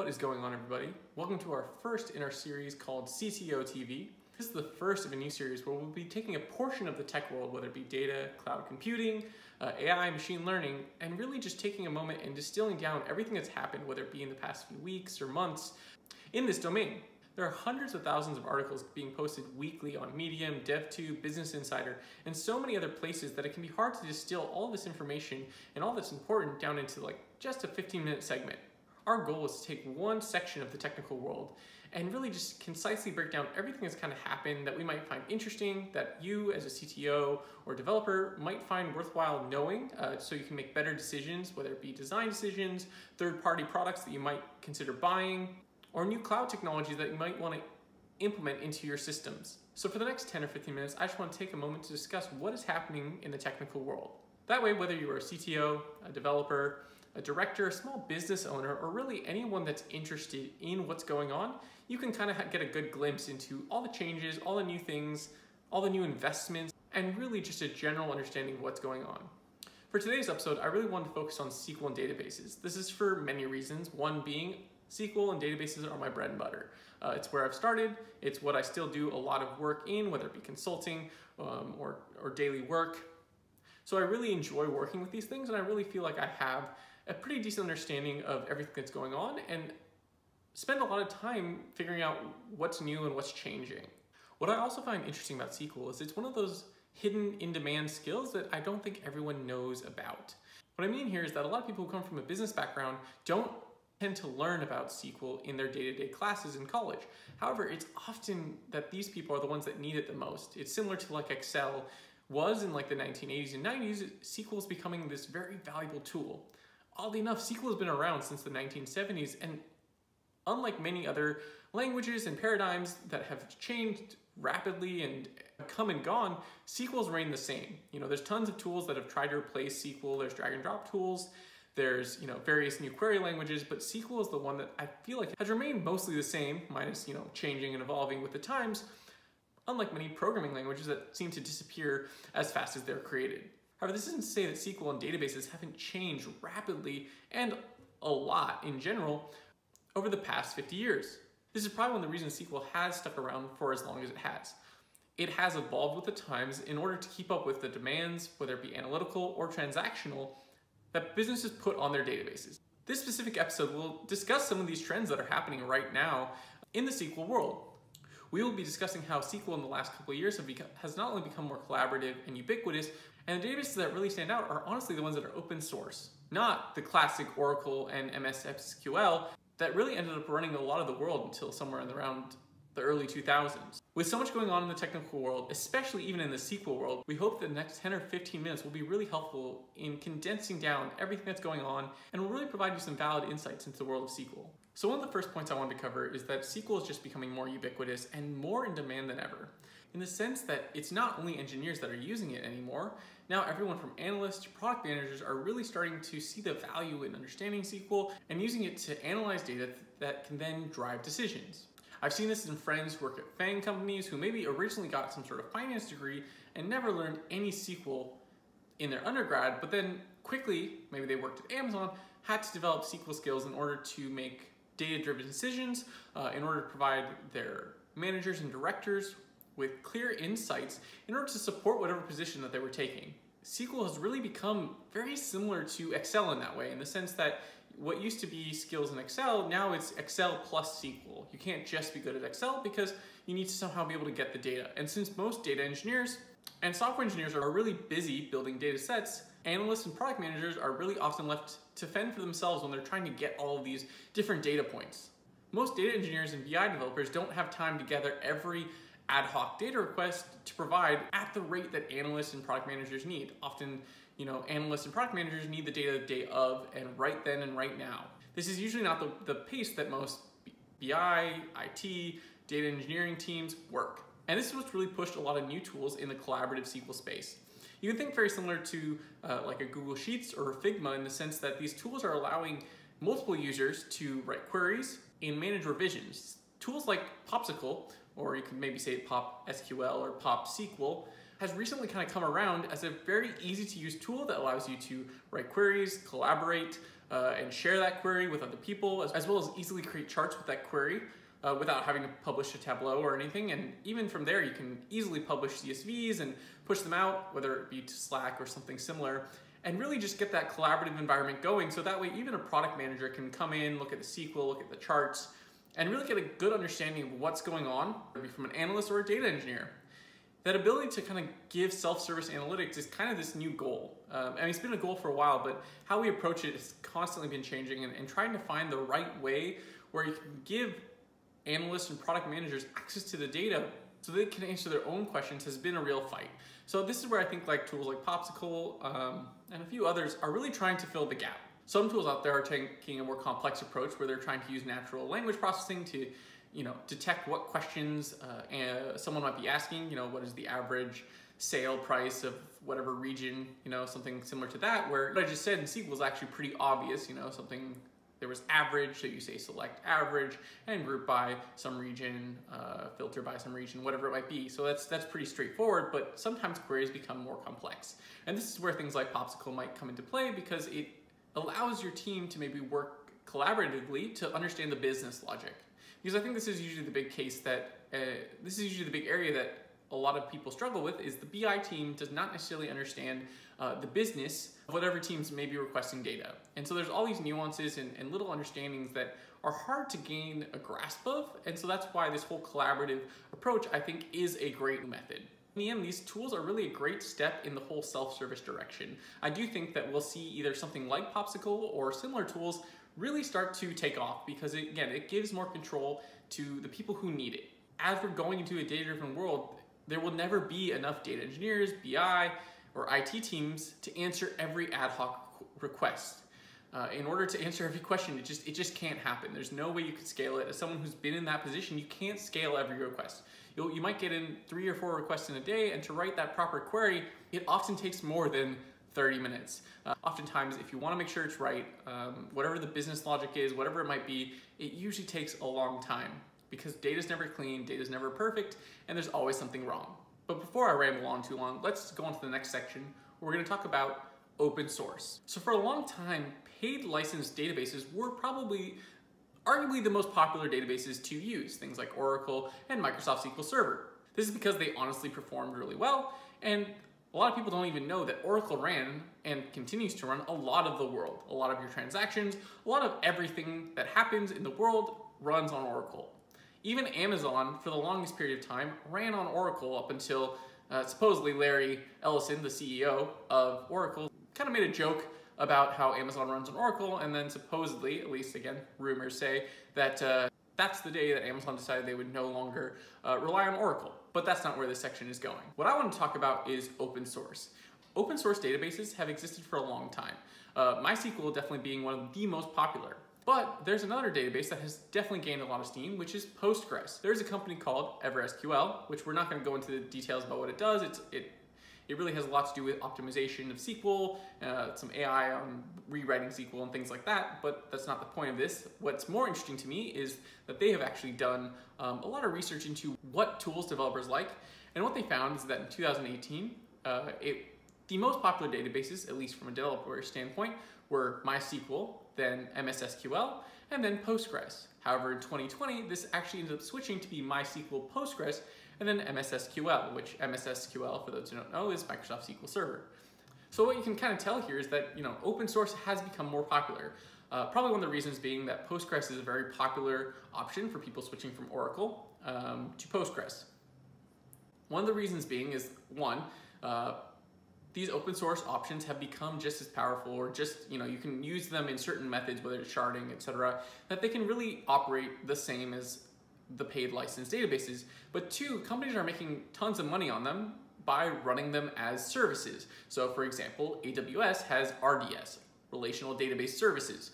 What is going on everybody? Welcome to our first in our series called CTO TV. This is the first of a new series where we'll be taking a portion of the tech world, whether it be data, cloud computing, uh, AI, machine learning, and really just taking a moment and distilling down everything that's happened, whether it be in the past few weeks or months, in this domain. There are hundreds of thousands of articles being posted weekly on Medium, dev.to, Business Insider, and so many other places that it can be hard to distill all this information and all that's important down into like just a 15 minute segment. Our goal is to take one section of the technical world and really just concisely break down everything that's kind of happened that we might find interesting, that you as a CTO or developer might find worthwhile knowing uh, so you can make better decisions, whether it be design decisions, third-party products that you might consider buying, or new cloud technologies that you might want to implement into your systems. So for the next 10 or 15 minutes, I just want to take a moment to discuss what is happening in the technical world. That way, whether you are a CTO, a developer, a director, a small business owner, or really anyone that's interested in what's going on, you can kind of get a good glimpse into all the changes, all the new things, all the new investments, and really just a general understanding of what's going on. For today's episode, I really wanted to focus on SQL and databases. This is for many reasons. One being SQL and databases are my bread and butter. Uh, it's where I've started. It's what I still do a lot of work in, whether it be consulting um, or, or daily work. So I really enjoy working with these things and I really feel like I have a pretty decent understanding of everything that's going on and spend a lot of time figuring out what's new and what's changing. What I also find interesting about SQL is it's one of those hidden in-demand skills that I don't think everyone knows about. What I mean here is that a lot of people who come from a business background don't tend to learn about SQL in their day-to-day -day classes in college. However, it's often that these people are the ones that need it the most. It's similar to like Excel was in like the 1980s and 90s, SQL is becoming this very valuable tool oddly enough, SQL has been around since the 1970s, and unlike many other languages and paradigms that have changed rapidly and come and gone, SQL's remained the same. You know, there's tons of tools that have tried to replace SQL. There's drag and drop tools. There's, you know, various new query languages, but SQL is the one that I feel like has remained mostly the same, minus, you know, changing and evolving with the times, unlike many programming languages that seem to disappear as fast as they're created. However, this isn't to say that SQL and databases haven't changed rapidly and a lot in general over the past 50 years. This is probably one of the reasons SQL has stuck around for as long as it has. It has evolved with the times in order to keep up with the demands, whether it be analytical or transactional, that businesses put on their databases. This specific episode will discuss some of these trends that are happening right now in the SQL world. We will be discussing how SQL in the last couple of years become, has not only become more collaborative and ubiquitous, and the databases that really stand out are honestly the ones that are open source, not the classic Oracle and MS SQL that really ended up running a lot of the world until somewhere in around the early 2000s. With so much going on in the technical world, especially even in the SQL world, we hope that the next 10 or 15 minutes will be really helpful in condensing down everything that's going on and will really provide you some valid insights into the world of SQL. So one of the first points I wanted to cover is that SQL is just becoming more ubiquitous and more in demand than ever in the sense that it's not only engineers that are using it anymore, now everyone from analysts to product managers are really starting to see the value in understanding SQL and using it to analyze data that can then drive decisions. I've seen this in friends who work at FANG companies who maybe originally got some sort of finance degree and never learned any SQL in their undergrad, but then quickly, maybe they worked at Amazon, had to develop SQL skills in order to make data-driven decisions, uh, in order to provide their managers and directors with clear insights in order to support whatever position that they were taking. SQL has really become very similar to Excel in that way, in the sense that what used to be skills in Excel, now it's Excel plus SQL. You can't just be good at Excel because you need to somehow be able to get the data. And since most data engineers and software engineers are really busy building data sets, analysts and product managers are really often left to fend for themselves when they're trying to get all of these different data points. Most data engineers and BI developers don't have time to gather every ad hoc data requests to provide at the rate that analysts and product managers need. Often, you know, analysts and product managers need the data the day of and right then and right now. This is usually not the, the pace that most BI, IT, data engineering teams work. And this is what's really pushed a lot of new tools in the collaborative SQL space. You can think very similar to uh, like a Google Sheets or Figma in the sense that these tools are allowing multiple users to write queries and manage revisions. Tools like Popsicle or you could maybe say Pop SQL or Pop SQL, has recently kind of come around as a very easy to use tool that allows you to write queries, collaborate, uh, and share that query with other people, as, well as easily create charts with that query uh, without having to publish a Tableau or anything. And even from there, you can easily publish CSVs and push them out, whether it be to Slack or something similar, and really just get that collaborative environment going. So that way, even a product manager can come in, look at the SQL, look at the charts, and really get a good understanding of what's going on, from an analyst or a data engineer. That ability to kind of give self-service analytics is kind of this new goal. Um, I mean, it's been a goal for a while, but how we approach it has constantly been changing and, and trying to find the right way where you can give analysts and product managers access to the data so they can answer their own questions has been a real fight. So this is where I think like tools like Popsicle um, and a few others are really trying to fill the gap. Some tools out there are taking a more complex approach where they're trying to use natural language processing to you know, detect what questions uh, someone might be asking, you know, what is the average sale price of whatever region, you know, something similar to that, where what I just said in SQL is actually pretty obvious, you know, something there was average, so you say select average and group by some region, uh, filter by some region, whatever it might be. So that's that's pretty straightforward, but sometimes queries become more complex. And this is where things like Popsicle might come into play because it allows your team to maybe work collaboratively to understand the business logic. Because I think this is usually the big case that, uh, this is usually the big area that a lot of people struggle with is the BI team does not necessarily understand uh, the business of whatever teams may be requesting data. And so there's all these nuances and, and little understandings that are hard to gain a grasp of. And so that's why this whole collaborative approach, I think, is a great method. In the end, these tools are really a great step in the whole self-service direction. I do think that we'll see either something like Popsicle or similar tools really start to take off because it, again, it gives more control to the people who need it. As we're going into a data-driven world, there will never be enough data engineers, BI, or IT teams to answer every ad hoc request. Uh, in order to answer every question, it just it just can't happen. There's no way you could scale it. As someone who's been in that position, you can't scale every request. You'll, you might get in three or four requests in a day, and to write that proper query, it often takes more than 30 minutes. Uh, oftentimes, if you want to make sure it's right, um, whatever the business logic is, whatever it might be, it usually takes a long time because data's never clean, data's never perfect, and there's always something wrong. But before I ramble on too long, let's go on to the next section we're going to talk about open source. So for a long time, paid license databases were probably arguably the most popular databases to use, things like Oracle and Microsoft SQL Server. This is because they honestly performed really well, and a lot of people don't even know that Oracle ran and continues to run a lot of the world. A lot of your transactions, a lot of everything that happens in the world runs on Oracle. Even Amazon, for the longest period of time, ran on Oracle up until uh, supposedly Larry Ellison, the CEO of Oracle, kind of made a joke about how Amazon runs on Oracle, and then supposedly, at least again, rumors say that uh, that's the day that Amazon decided they would no longer uh, rely on Oracle. But that's not where this section is going. What I want to talk about is open source. Open source databases have existed for a long time. Uh, MySQL definitely being one of the most popular. But there's another database that has definitely gained a lot of steam, which is Postgres. There's a company called EverSQL, which we're not going to go into the details about what it does. It's, it it really has a lot to do with optimization of SQL, uh, some AI on rewriting SQL and things like that, but that's not the point of this. What's more interesting to me is that they have actually done um, a lot of research into what tools developers like, and what they found is that in 2018, uh, it, the most popular databases, at least from a developer standpoint, were MySQL, then MSSQL, and then Postgres. However, in 2020, this actually ended up switching to be MySQL Postgres, and then MSSQL, which MSSQL, for those who don't know, is Microsoft SQL Server. So what you can kind of tell here is that you know open source has become more popular. Uh, probably one of the reasons being that Postgres is a very popular option for people switching from Oracle um, to Postgres. One of the reasons being is one, uh, these open source options have become just as powerful or just, you know, you can use them in certain methods, whether it's sharding, etc., that they can really operate the same as the paid license databases. But two, companies are making tons of money on them by running them as services. So for example, AWS has RDS, Relational Database Services.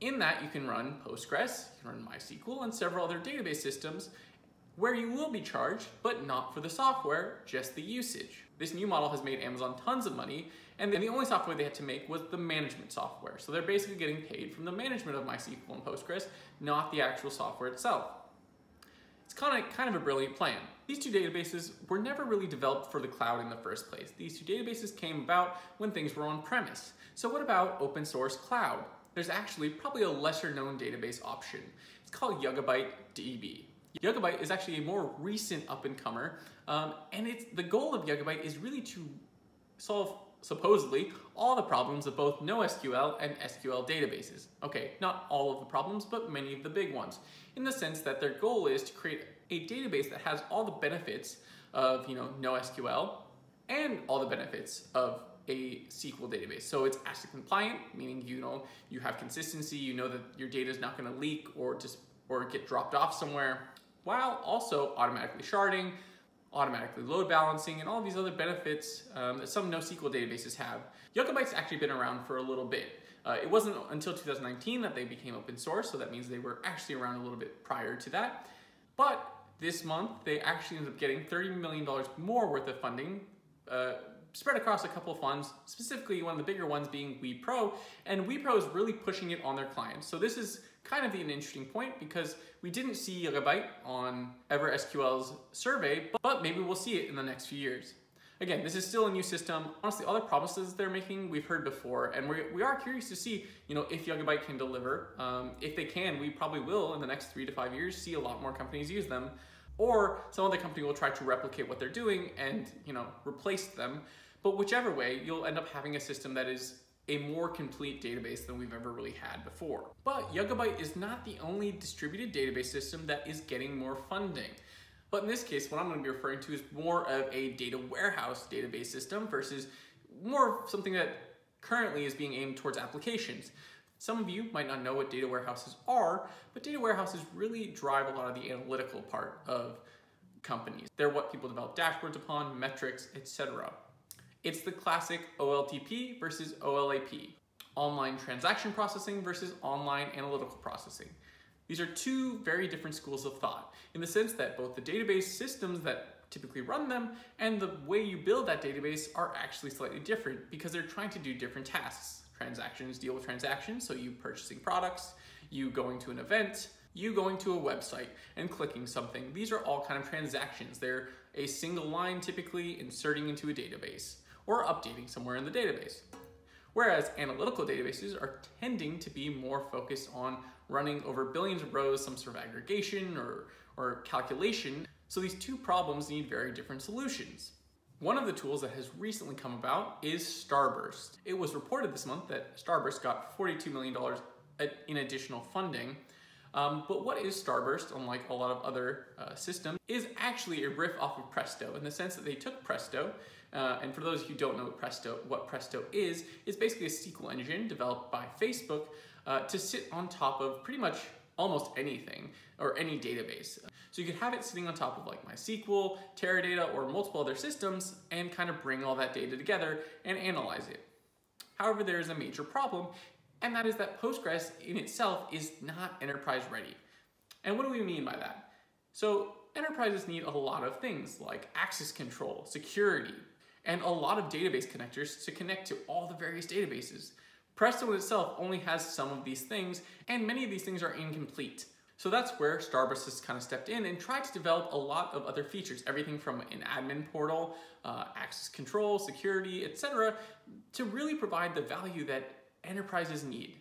In that, you can run Postgres, you can run MySQL, and several other database systems where you will be charged, but not for the software, just the usage. This new model has made Amazon tons of money, and the only software they had to make was the management software. So they're basically getting paid from the management of MySQL and Postgres, not the actual software itself. It's kind of, kind of a brilliant plan. These two databases were never really developed for the cloud in the first place. These two databases came about when things were on premise. So what about open source cloud? there's actually probably a lesser known database option. It's called Yugabyte DB. Yugabyte is actually a more recent up and comer, um, and it's the goal of Yugabyte is really to solve supposedly all the problems of both NoSQL and SQL databases. Okay, not all of the problems, but many of the big ones, in the sense that their goal is to create a database that has all the benefits of you know NoSQL and all the benefits of a SQL database. So it's ACID compliant, meaning you know you have consistency, you know that your data is not going to leak or just or get dropped off somewhere, while also automatically sharding, automatically load balancing, and all these other benefits um, that some NoSQL databases have. Yugabyte's actually been around for a little bit. Uh, it wasn't until 2019 that they became open source, so that means they were actually around a little bit prior to that. But this month, they actually ended up getting $30 million more worth of funding uh, spread across a couple of funds, specifically one of the bigger ones being Wipro, and Wipro is really pushing it on their clients. So this is kind of an interesting point because we didn't see Yugabyte on EverSQL's survey, but maybe we'll see it in the next few years. Again, this is still a new system. Honestly, all the promises they're making, we've heard before, and we, we are curious to see, you know, if Yugabyte can deliver. Um, if they can, we probably will in the next three to five years see a lot more companies use them or some other company will try to replicate what they're doing and you know replace them. But whichever way, you'll end up having a system that is a more complete database than we've ever really had before. But Yugabyte is not the only distributed database system that is getting more funding. But in this case, what I'm to be referring to is more of a data warehouse database system versus more of something that currently is being aimed towards applications. Some of you might not know what data warehouses are, but data warehouses really drive a lot of the analytical part of companies. They're what people develop dashboards upon, metrics, etc. It's the classic OLTP versus OLAP, online transaction processing versus online analytical processing. These are two very different schools of thought in the sense that both the database systems that typically run them and the way you build that database are actually slightly different because they're trying to do different tasks. Transactions deal with transactions, so you purchasing products, you going to an event, you going to a website and clicking something. These are all kind of transactions. They're a single line typically inserting into a database or updating somewhere in the database. Whereas analytical databases are tending to be more focused on running over billions of rows, some sort of aggregation or, or calculation. So these two problems need very different solutions. One of the tools that has recently come about is Starburst. It was reported this month that Starburst got $42 million in additional funding. Um, but what is Starburst, unlike a lot of other uh, systems, is actually a riff off of Presto in the sense that they took Presto, uh, and for those who don't know what Presto, what Presto is, it's basically a SQL engine developed by Facebook uh, to sit on top of pretty much almost anything or any database. So you could have it sitting on top of like MySQL, Teradata, or multiple other systems and kind of bring all that data together and analyze it. However, there is a major problem, and that is that Postgres in itself is not enterprise ready. And what do we mean by that? So enterprises need a lot of things like access control, security, and a lot of database connectors to connect to all the various databases. Presto itself only has some of these things, and many of these things are incomplete. So that's where Starburst has kind of stepped in and tried to develop a lot of other features, everything from an admin portal, uh, access control, security, etc., to really provide the value that enterprises need.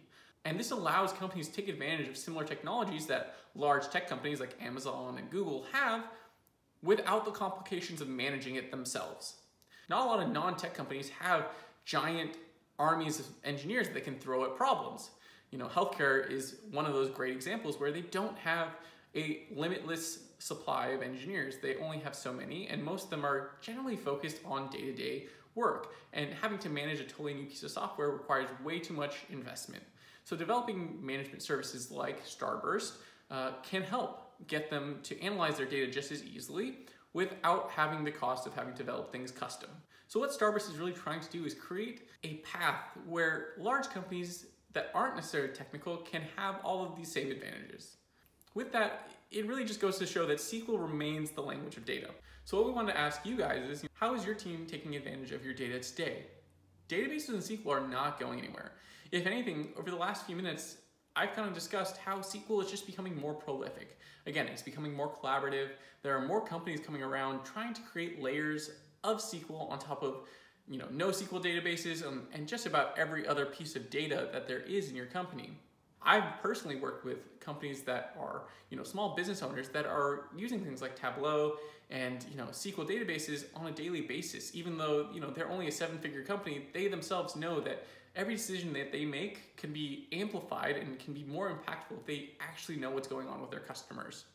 And this allows companies to take advantage of similar technologies that large tech companies like Amazon and Google have without the complications of managing it themselves. Not a lot of non-tech companies have giant armies of engineers that can throw at problems. You know, healthcare is one of those great examples where they don't have a limitless supply of engineers. They only have so many, and most of them are generally focused on day to day work. And having to manage a totally new piece of software requires way too much investment. So, developing management services like Starburst uh, can help get them to analyze their data just as easily without having the cost of having to develop things custom. So, what Starburst is really trying to do is create a path where large companies that aren't necessarily technical can have all of these same advantages. With that, it really just goes to show that SQL remains the language of data. So what we want to ask you guys is, how is your team taking advantage of your data today? Databases and SQL are not going anywhere. If anything, over the last few minutes, I've kind of discussed how SQL is just becoming more prolific. Again, it's becoming more collaborative. There are more companies coming around trying to create layers of SQL on top of you know, NoSQL databases, and, and just about every other piece of data that there is in your company. I've personally worked with companies that are, you know, small business owners that are using things like Tableau and, you know, SQL databases on a daily basis. Even though, you know, they're only a seven-figure company, they themselves know that every decision that they make can be amplified and can be more impactful if they actually know what's going on with their customers.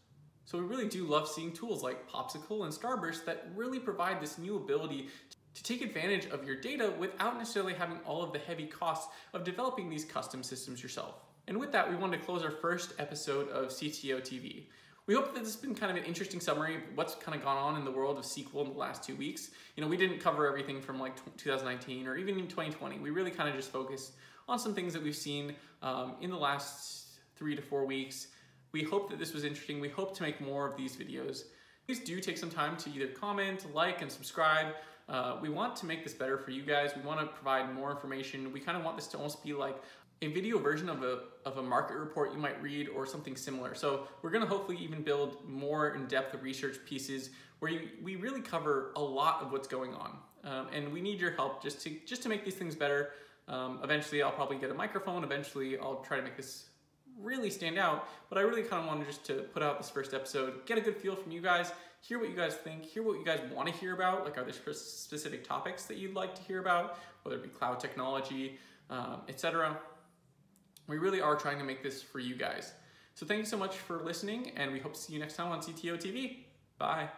So we really do love seeing tools like Popsicle and Starburst that really provide this new ability to take advantage of your data without necessarily having all of the heavy costs of developing these custom systems yourself. And with that, we wanted to close our first episode of CTO TV. We hope that this has been kind of an interesting summary of what's kind of gone on in the world of SQL in the last two weeks. You know, we didn't cover everything from like 2019 or even in 2020. We really kind of just focused on some things that we've seen um, in the last three to four weeks. We hope that this was interesting. We hope to make more of these videos. Please do take some time to either comment, like, and subscribe. Uh, we want to make this better for you guys. We want to provide more information. We kind of want this to almost be like a video version of a, of a market report you might read or something similar. So we're gonna hopefully even build more in-depth research pieces where you, we really cover a lot of what's going on. Um, and we need your help just to, just to make these things better. Um, eventually I'll probably get a microphone. Eventually I'll try to make this really stand out, but I really kind of wanted just to put out this first episode, get a good feel from you guys, hear what you guys think, hear what you guys want to hear about, like are there specific topics that you'd like to hear about, whether it be cloud technology, um, etc. We really are trying to make this for you guys. So thank you so much for listening, and we hope to see you next time on CTO TV. Bye.